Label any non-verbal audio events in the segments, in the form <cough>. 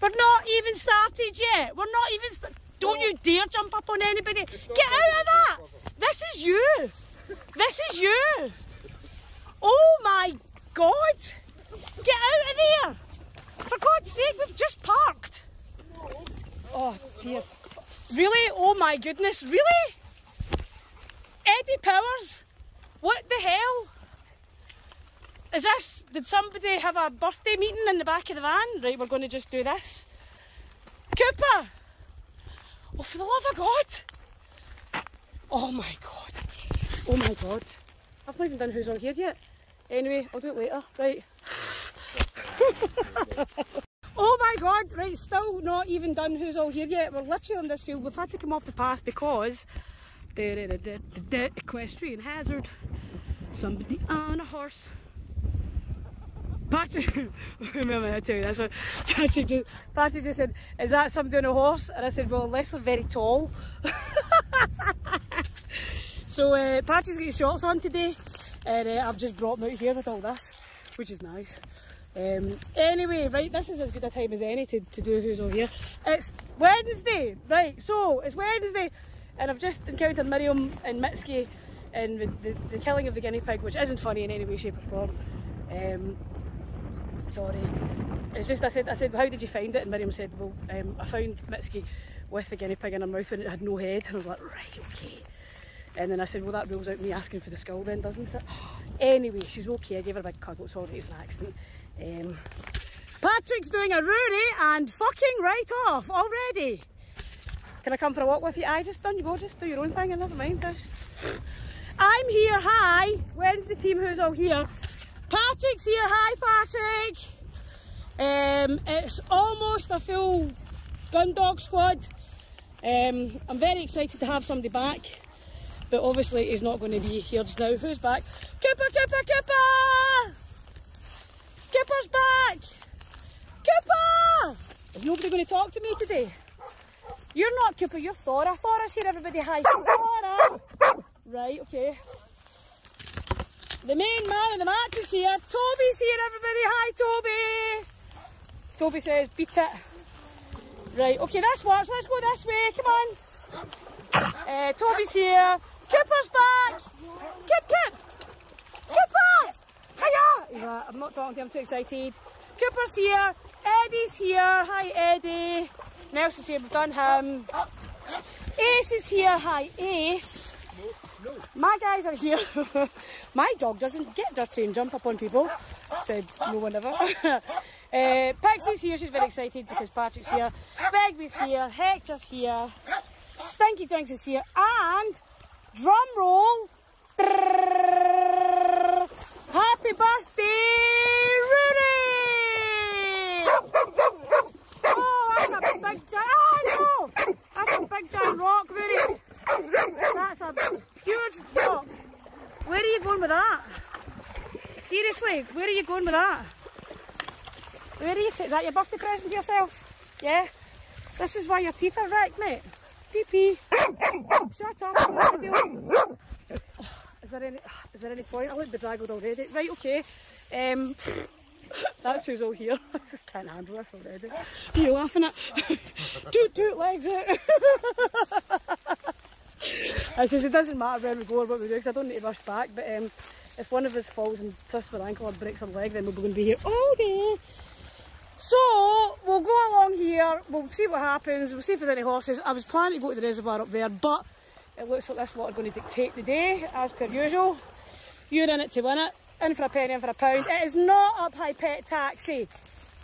We're not even started yet. We're not even. St Don't you dare jump up on anybody. Get out of that. This is you. This is you. Oh my God. Get out of there. For God's sake, we've just parked. Oh dear. Really? Oh my goodness. Really? Eddie Powers? What the hell? Is this, did somebody have a birthday meeting in the back of the van? Right, we're going to just do this. Cooper! Oh, for the love of God! Oh my God. Oh my God. I've not even done who's on here yet. Anyway, I'll do it later. Right. <laughs> oh my God. Right, still not even done who's all here yet. We're literally on this field. We've had to come off the path because the, equestrian hazard. Somebody on a horse. Patrick, <laughs> remember I tell you this one. Patrick just, Patrick just said, "Is that something on a horse?" And I said, "Well, unless they're very tall." <laughs> so uh, Patrick's got his shorts on today, and uh, I've just brought him out here with all this, which is nice. Um, anyway, right, this is as good a time as any to, to do who's over here. It's Wednesday, right? So it's Wednesday, and I've just encountered Miriam and Mitski in the, the, the killing of the guinea pig, which isn't funny in any way, shape, or form. Um, sorry. It's just I said I said how did you find it? And Miriam said, well, um, I found Mitski with the guinea pig in her mouth and it had no head. And I was like, right, okay. And then I said, well, that rules out me asking for the skull then, doesn't it? <sighs> Anyway, she's okay. I gave her a big cuddle. Sorry, it's an accident. Um, Patrick's doing a Rooney and fucking right off already. Can I come for a walk with you? I just done you go, just do your own thing and never mind this. I'm here, hi. When's the team who's all here? Patrick's here, hi Patrick. Um, it's almost a full gun dog squad. Um, I'm very excited to have somebody back, but obviously he's not going to be here just now. Who's back? Cooper, Cooper, Cooper! Cooper's back! Cooper! Is nobody going to talk to me today? You're not Cooper, you're Thora. Thora's here, everybody. Hi, Thora! Right, okay. The main man of the match is here. Toby's here, everybody. Hi, Toby. Toby says, beat it. Right, okay, this works. Let's go this way. Come on. Uh, Toby's here. Cooper's back. Kip, Kip. Cooper. Hiya. Like, I'm not talking to him, I'm too excited. Cooper's here. Eddie's here. Hi, Eddie. Nelson's here. We've done him. Ace is here. Hi, Ace. My guys are here. <laughs> My dog doesn't get dirty and jump up on people. Said no one ever. uh, Pixie's here, she's very excited because Patrick's here. Begbie's here, Hector's here, Stinky Jinx is here, and drum roll. Happy birthday, Rudy! Oh, that's a big giant. Oh no! That's a big giant rock, Rudy. That's a huge rock. Where are you going with that? Seriously, where are you going with that? Where are you? is that your birthday present to yourself? Yeah? This is why your teeth are wrecked, mate. Pee pee. Shut up. <sighs> Is there any is there any point? I look bedraggled already. Right, okay. Um <laughs> that's who's all here. <laughs> I just can't handle this already. Are you laughing at? <laughs> toot toot legs out. I says it doesn't matter where we go or what we do because I don't need to rush back. But um, if one of us falls and twists her ankle or breaks her leg, then we're going to be here all day. So we'll go along here. We'll see what happens. We'll see if there's any horses. I was planning to go to the reservoir up there, but it looks like this lot are going to dictate the day as per usual. You're in it to win it. In for a penny, in for a pound. It is not up high pet taxi.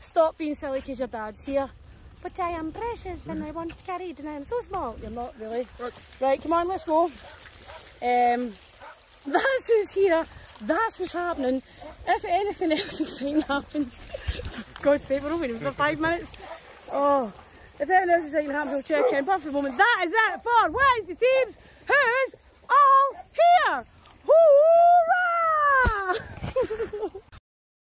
Stop being silly because your dad's here. But I am precious and I want carried and I'm so small. You're not really. Right, right come on, let's go. Um, that's who's here. That's what's happening. If anything else exciting happens, <laughs> God's sake, we're only for five minutes. Oh, if anything else exciting happens, we'll check in. But for the moment, that is it for Where's the Teams Who's All Here. Hoorah! <laughs>